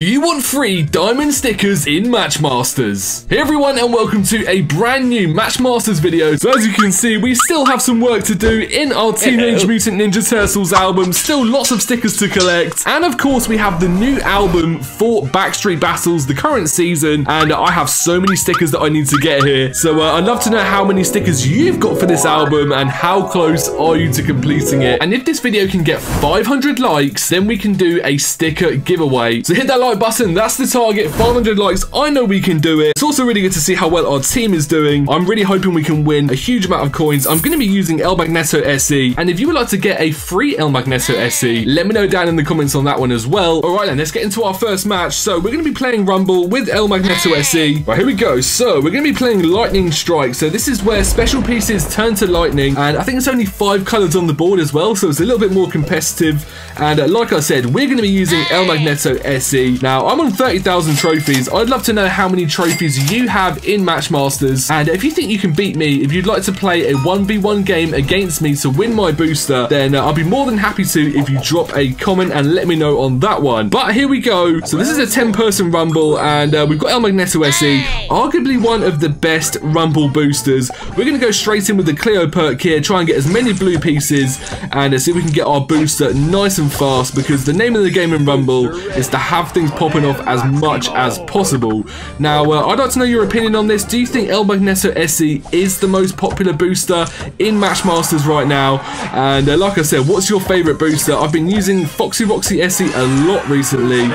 You want free diamond stickers in Matchmasters. Hey everyone and welcome to a brand new Matchmasters video. So as you can see, we still have some work to do in our Teenage Mutant Ninja Turtles album. Still lots of stickers to collect. And of course, we have the new album for Backstreet Battles, the current season. And I have so many stickers that I need to get here. So uh, I'd love to know how many stickers you've got for this album and how close are you to completing it. And if this video can get 500 likes, then we can do a sticker giveaway. So hit that like like button. That's the target. 500 likes. I know we can do it. It's also really good to see how well our team is doing. I'm really hoping we can win a huge amount of coins. I'm going to be using El Magneto SE. And if you would like to get a free El Magneto SE, let me know down in the comments on that one as well. All right, then let's get into our first match. So we're going to be playing Rumble with El Magneto SE. Right, here we go. So we're going to be playing Lightning Strike. So this is where special pieces turn to lightning. And I think it's only five colors on the board as well. So it's a little bit more competitive. And uh, like I said, we're going to be using El Magneto SE. Now, I'm on 30,000 trophies. I'd love to know how many trophies you have in Matchmasters. And if you think you can beat me, if you'd like to play a 1v1 game against me to win my booster, then uh, I'll be more than happy to if you drop a comment and let me know on that one. But here we go. So this is a 10-person Rumble, and uh, we've got El Magneto SE, arguably one of the best Rumble boosters. We're going to go straight in with the Cleo perk here, try and get as many blue pieces, and uh, see if we can get our booster nice and fast, because the name of the game in Rumble is to have things popping off as much as possible. Now, uh, I'd like to know your opinion on this. Do you think El Magneto SE is the most popular booster in Matchmasters right now? And uh, like I said, what's your favourite booster? I've been using Foxy Roxy SE a lot recently, and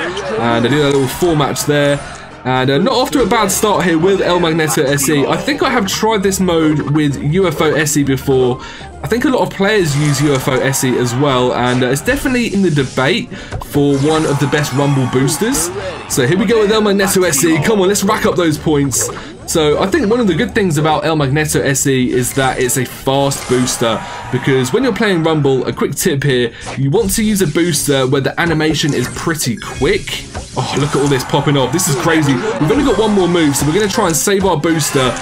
I did a little four match there. And uh, not off to a bad start here with El Magneto SE. I think I have tried this mode with UFO SE before. I think a lot of players use UFO SE as well, and uh, it's definitely in the debate for one of the best Rumble boosters. So here we go with El Magneto SE. Come on, let's rack up those points. So I think one of the good things about El Magneto SE is that it's a fast booster because when you're playing Rumble, a quick tip here, you want to use a booster where the animation is pretty quick. Oh, look at all this popping off. This is crazy. We've only got one more move, so we're going to try and save our booster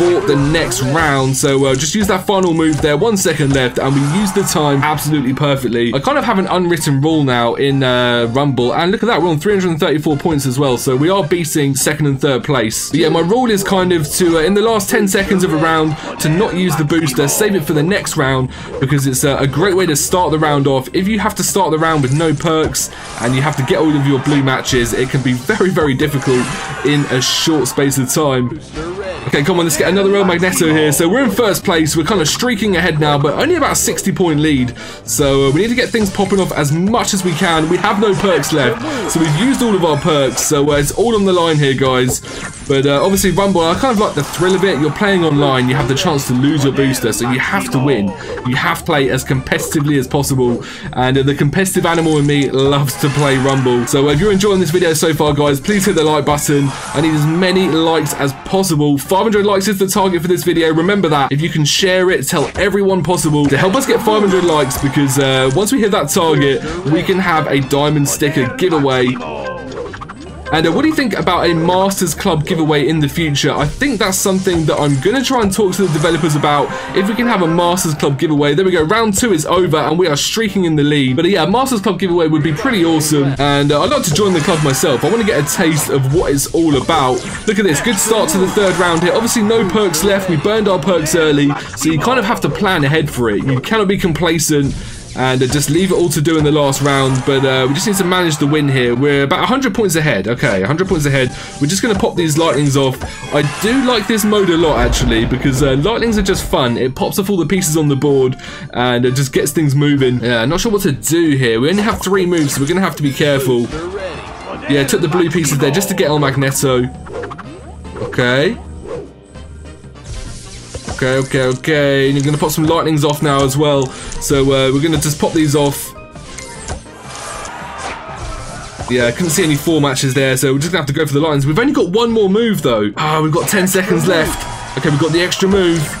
for the next round. So uh, just use that final move there. One second left, and we use the time absolutely perfectly. I kind of have an unwritten rule now in uh, Rumble, and look at that, we're on 334 points as well. So we are beating second and third place. But yeah, my rule is kind of to, uh, in the last 10 seconds of a round, to not use the booster, save it for the next round, because it's a great way to start the round off. If you have to start the round with no perks, and you have to get all of your blue matches, it can be very, very difficult in a short space of time. Okay, come on, let's get another El Magneto here. So we're in first place. We're kind of streaking ahead now, but only about a 60 point lead. So uh, we need to get things popping off as much as we can. We have no perks left. So we've used all of our perks. So uh, it's all on the line here, guys. But uh, obviously, Rumble, I kind of like the thrill of it. You're playing online. You have the chance to lose your booster. So you have to win. You have to play as competitively as possible. And uh, the competitive animal in me loves to play Rumble. So uh, if you're enjoying this video so far, guys, please hit the like button. I need as many likes as possible. 500 likes is the target for this video. Remember that. If you can share it, tell everyone possible to help us get 500 likes because uh, once we hit that target, we can have a diamond sticker giveaway and uh, what do you think about a Masters Club giveaway in the future? I think that's something that I'm going to try and talk to the developers about. If we can have a Masters Club giveaway. There we go. Round two is over and we are streaking in the lead. But uh, yeah, a Masters Club giveaway would be pretty awesome. And uh, I'd like to join the club myself. I want to get a taste of what it's all about. Look at this. Good start to the third round here. Obviously, no perks left. We burned our perks early. So you kind of have to plan ahead for it. You cannot be complacent and uh, just leave it all to do in the last round. But uh, we just need to manage the win here. We're about 100 points ahead. Okay, 100 points ahead. We're just going to pop these lightnings off. I do like this mode a lot, actually, because uh, lightnings are just fun. It pops off all the pieces on the board, and it just gets things moving. Yeah, not sure what to do here. We only have three moves, so we're going to have to be careful. Yeah, took the blue pieces there just to get El Magneto. Okay. Okay, okay, okay. And you're going to pop some lightnings off now as well. So uh, we're going to just pop these off. Yeah, I couldn't see any four matches there, so we're just going to have to go for the lines. We've only got one more move, though. Ah, we've got 10 seconds left. Okay, we've got the extra move.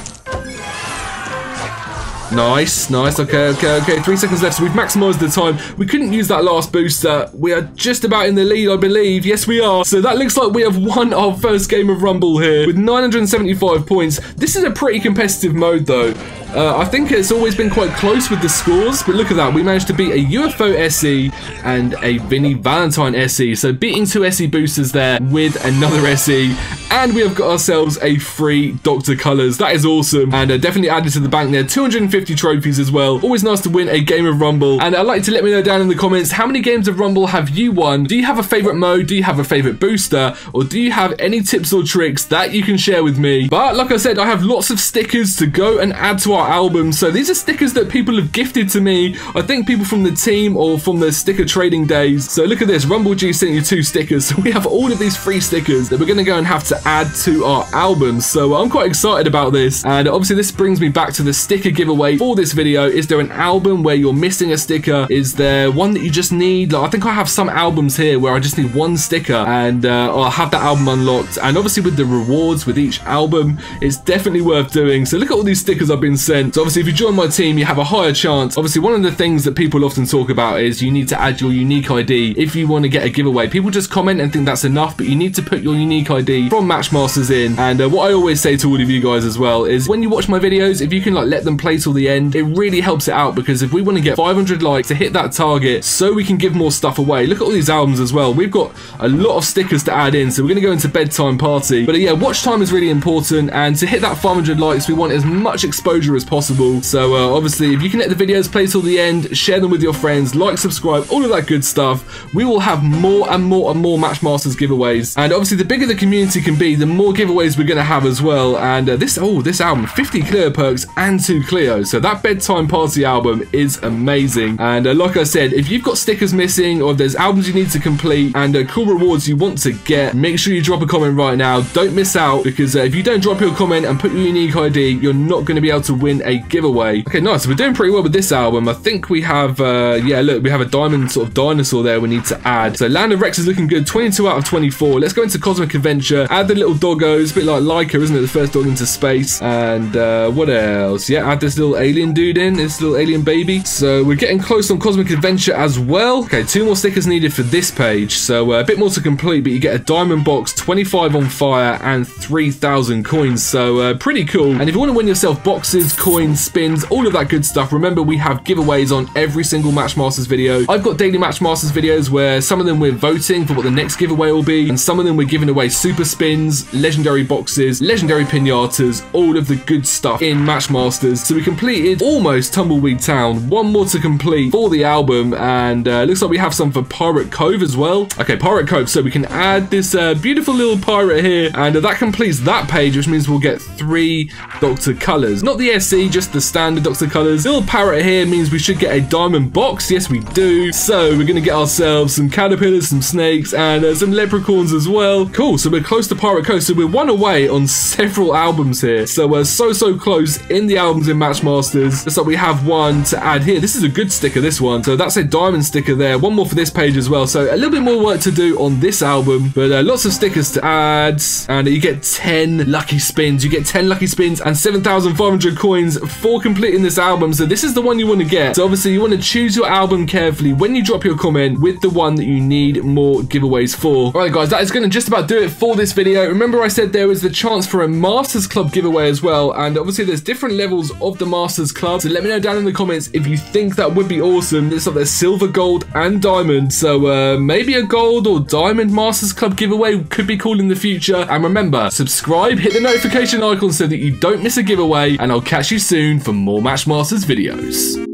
Nice, nice. Okay, okay, okay. Three seconds left, so we've maximised the time. We couldn't use that last booster. We are just about in the lead, I believe. Yes, we are. So that looks like we have won our first game of Rumble here with 975 points. This is a pretty competitive mode, though. Uh, I think it's always been quite close with the scores, but look at that. We managed to beat a UFO SE and a Vinny Valentine SE. So beating two SE boosters there with another SE. And we have got ourselves a free Dr. Colors. That is awesome. And uh, definitely added to the bank there. 250 trophies as well. Always nice to win a game of Rumble. And I'd like to let me know down in the comments, how many games of Rumble have you won? Do you have a favorite mode? Do you have a favorite booster? Or do you have any tips or tricks that you can share with me? But like I said, I have lots of stickers to go and add to our album. So these are stickers that people have gifted to me. I think people from the team or from the sticker trading days. So look at this. Rumble G sent you two stickers. So we have all of these free stickers that we're going to go and have to add to our album. So I'm quite excited about this. And obviously this brings me back to the sticker giveaway for this video. Is there an album where you're missing a sticker? Is there one that you just need? Like, I think I have some albums here where I just need one sticker and uh, I'll have that album unlocked. And obviously with the rewards with each album, it's definitely worth doing. So look at all these stickers I've been sent. So obviously if you join my team, you have a higher chance. Obviously one of the things that people often talk about is you need to add your unique ID if you want to get a giveaway. People just comment and think that's enough, but you need to put your unique ID from Matchmasters in. And uh, what I always say to all of you guys as well is when you watch my videos, if you can like let them play till the end, it really helps it out because if we want to get 500 likes to hit that target so we can give more stuff away. Look at all these albums as well. We've got a lot of stickers to add in, so we're going to go into bedtime party. But uh, yeah, watch time is really important and to hit that 500 likes, we want as much exposure as possible. So uh, obviously, if you can let the videos play till the end, share them with your friends, like, subscribe, all of that good stuff. We will have more and more and more Matchmasters giveaways. And obviously, the bigger the community can be, the more giveaways we're going to have as well. And uh, this, oh, this album, 50 Clio perks and two Clio. So that bedtime party album is amazing. And uh, like I said, if you've got stickers missing or if there's albums you need to complete and uh, cool rewards you want to get, make sure you drop a comment right now. Don't miss out because uh, if you don't drop your comment and put your unique ID, you're not going to be able to win a giveaway. Okay, nice. We're doing pretty well with this album. I think we have, uh, yeah, look, we have a diamond sort of dinosaur there we need to add. So Land of Rex is looking good. 22 out of 24. Let's go into Cosmic Adventure. Add the little doggo. It's A bit like Laika, isn't it? The first dog into space. And uh, what else? Yeah, add this little alien dude in. This little alien baby. So we're getting close on Cosmic Adventure as well. Okay, two more stickers needed for this page. So uh, a bit more to complete, but you get a diamond box, 25 on fire, and 3,000 coins. So uh, pretty cool. And if you want to win yourself boxes, coins, spins, all of that good stuff, remember we have giveaways on every single Matchmasters video. I've got daily Matchmasters videos where some of them we're voting for what the next giveaway will be, and some of them we're giving away super spins, legendary boxes, legendary pinatas, all of the good stuff in Matchmasters. So we completed almost Tumbleweed Town. One more to complete for the album, and uh, looks like we have some for Pirate Cove as well. Okay, Pirate Cove. So we can add this uh, beautiful little pirate here, and uh, that completes that page, which means we'll get three Dr. Colors. Not the SE, just the standard Dr. Colors. Little parrot here means we should get a diamond box. Yes, we do. So we're going to get ourselves some caterpillars, some snakes, and uh, some leprechauns as well. Cool. So we're close to Pirate Cove. So we're one away on several albums here. So we're so, so close in the albums in Matchmasters. Like we have one to add here. This is a good sticker, this one. So that's a diamond sticker there. One more for this page as well. So a little bit more work to do on this album, but uh, lots of stickers to add. And you get 10 lucky spins. You get 10 lucky spins and 7,500 coins for completing this album. So this is the one you want to get. So obviously you want to choose your album carefully when you drop your comment with the one that you need more giveaways for. All right, guys, that is going to just about do it for this video. Remember I said there was the chance for a Masters Club giveaway as well. And obviously there's different levels of the Masters Club. So let me know down in the comments if you think that would be awesome. It's like there's silver, gold, and diamond. So uh, maybe a gold or diamond Masters Club giveaway could be cool in the future. And remember, subscribe, hit the notification icon so that you don't miss a giveaway. And I'll catch you soon for more Match Masters videos.